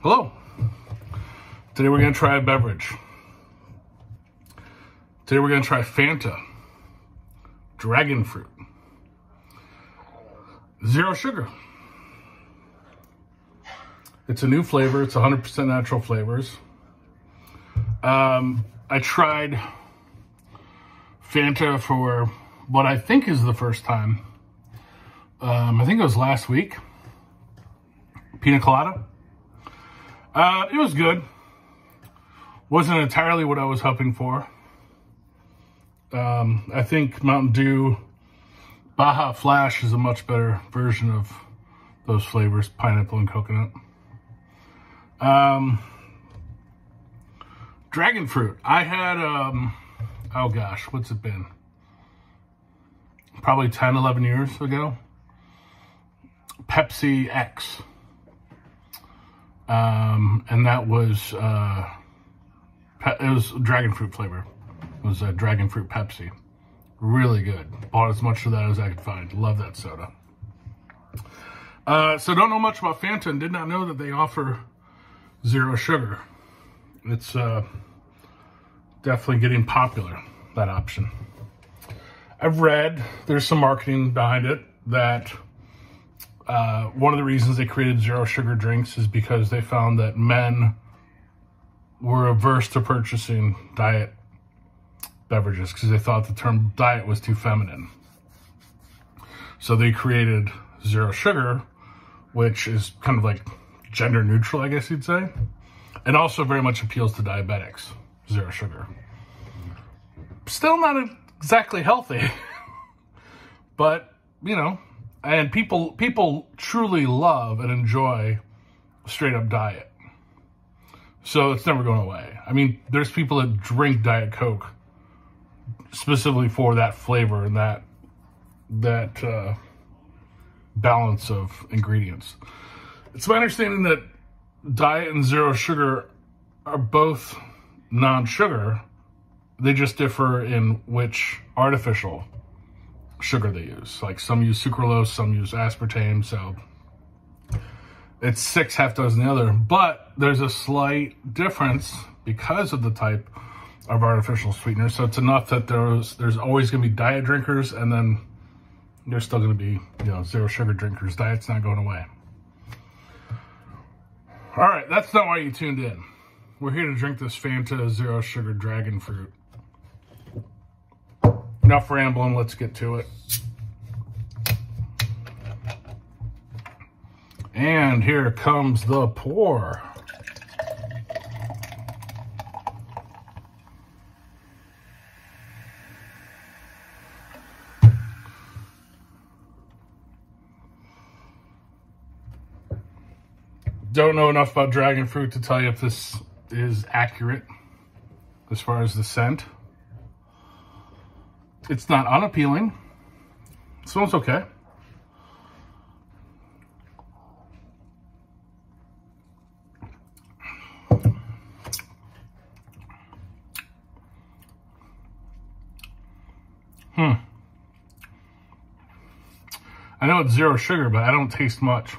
Hello. Today we're going to try a beverage. Today we're going to try Fanta Dragon Fruit. Zero sugar. It's a new flavor. It's 100% natural flavors. Um, I tried Fanta for what I think is the first time. Um, I think it was last week. Pina colada. Uh, it was good. Wasn't entirely what I was hoping for. Um, I think Mountain Dew Baja Flash is a much better version of those flavors, pineapple and coconut. Um, dragon fruit. I had, um, oh gosh, what's it been? Probably 10, 11 years ago. Pepsi X. Um, and that was, uh, it was dragon fruit flavor. It was a dragon fruit Pepsi. Really good. Bought as much of that as I could find. Love that soda. Uh, so don't know much about Fanta and did not know that they offer zero sugar. It's uh, definitely getting popular, that option. I've read, there's some marketing behind it, that uh, one of the reasons they created zero sugar drinks is because they found that men were averse to purchasing diet beverages because they thought the term diet was too feminine. So they created zero sugar, which is kind of like gender neutral, I guess you'd say, and also very much appeals to diabetics. Zero sugar. Still not exactly healthy, but you know, and people people truly love and enjoy straight up diet. So it's never going away. I mean, there's people that drink Diet Coke specifically for that flavor and that that uh, balance of ingredients. It's my understanding that diet and zero sugar are both non-sugar. They just differ in which artificial sugar they use. Like some use sucralose, some use aspartame. So it's six half dozen the other. But there's a slight difference because of the type of artificial sweetener. So it's enough that there's there's always going to be diet drinkers, and then there's still going to be you know zero sugar drinkers. Diet's not going away. All right, that's not why you tuned in. We're here to drink this Fanta Zero Sugar Dragon Fruit. Enough rambling, let's get to it. And here comes the pour. Don't know enough about dragon fruit to tell you if this is accurate as far as the scent. It's not unappealing. It smells okay. Hmm. I know it's zero sugar, but I don't taste much.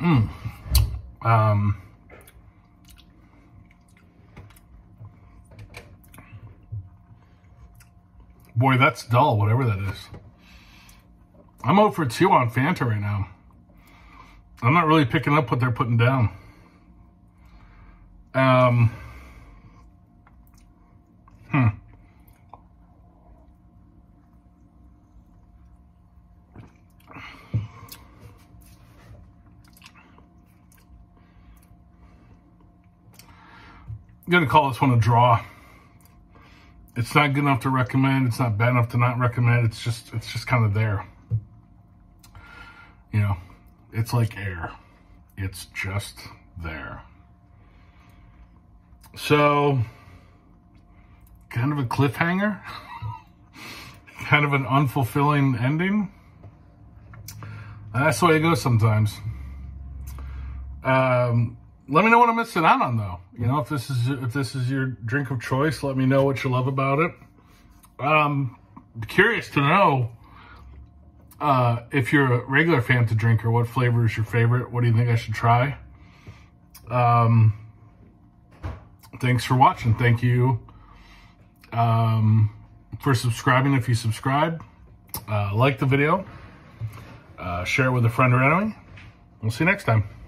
Mm. Um, boy, that's dull, whatever that is. I'm out for two on Fanta right now. I'm not really picking up what they're putting down. Um, hmm. I'm gonna call this one a draw. It's not good enough to recommend. It's not bad enough to not recommend. It's just, it's just kind of there. You know, it's like air. It's just there. So, kind of a cliffhanger. kind of an unfulfilling ending. That's the way it goes sometimes. Um, let me know what I'm missing out on though. You know, if this is if this is your drink of choice, let me know what you love about it. Um, curious to know uh, if you're a regular fan Fanta drinker, what flavor is your favorite? What do you think I should try? Um, thanks for watching. Thank you um, for subscribing if you subscribe. Uh, like the video. Uh, share it with a friend or enemy. We'll see you next time.